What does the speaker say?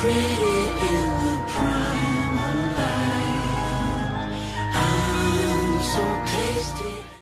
pretty.